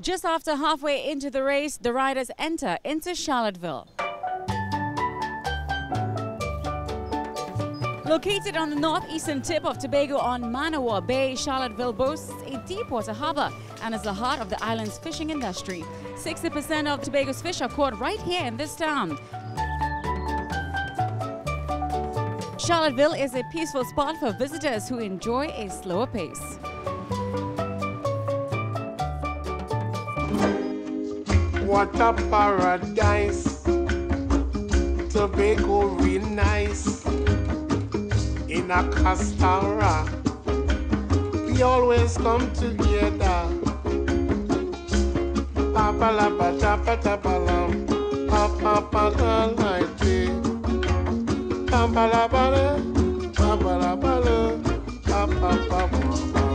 Just after halfway into the race, the riders enter into Charlotteville. Located on the northeastern tip of Tobago on Man-O-War Bay, Charlotteville boasts a deep-water harbor and is the heart of the island's fishing industry. 60% of Tobago's fish are caught right here in this town. Charlotteville is a peaceful spot for visitors who enjoy a slower pace. What a paradise Tobago real nice. In a Castara We always come together. Papa la bata pata palam Papa pata like Papa la bala Papa la bala Papa papa